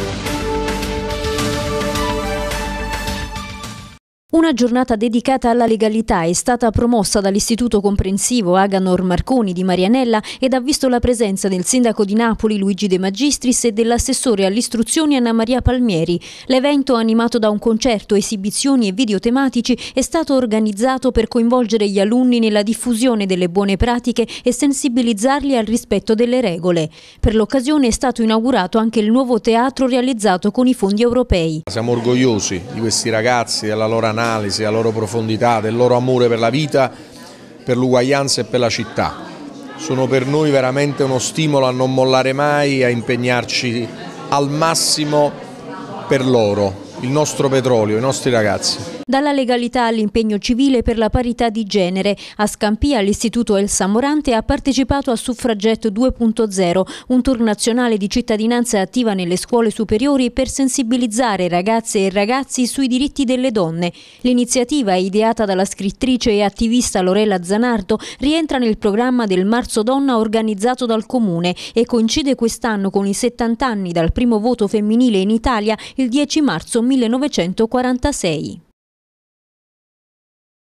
Thank you. Una giornata dedicata alla legalità è stata promossa dall'Istituto Comprensivo Aganor Marconi di Marianella ed ha visto la presenza del sindaco di Napoli Luigi De Magistris e dell'assessore all'istruzione Anna Maria Palmieri. L'evento, animato da un concerto, esibizioni e video tematici, è stato organizzato per coinvolgere gli alunni nella diffusione delle buone pratiche e sensibilizzarli al rispetto delle regole. Per l'occasione è stato inaugurato anche il nuovo teatro realizzato con i fondi europei. Siamo orgogliosi di questi ragazzi, della loro analisi analisi, la loro profondità, del loro amore per la vita, per l'uguaglianza e per la città. Sono per noi veramente uno stimolo a non mollare mai, a impegnarci al massimo per loro, il nostro petrolio, i nostri ragazzi. Dalla legalità all'impegno civile per la parità di genere, a Scampia l'Istituto Elsa Morante ha partecipato a Suffragetto 2.0, un tour nazionale di cittadinanza attiva nelle scuole superiori per sensibilizzare ragazze e ragazzi sui diritti delle donne. L'iniziativa, ideata dalla scrittrice e attivista Lorella Zanardo, rientra nel programma del Marzo Donna organizzato dal Comune e coincide quest'anno con i 70 anni dal primo voto femminile in Italia il 10 marzo 1946.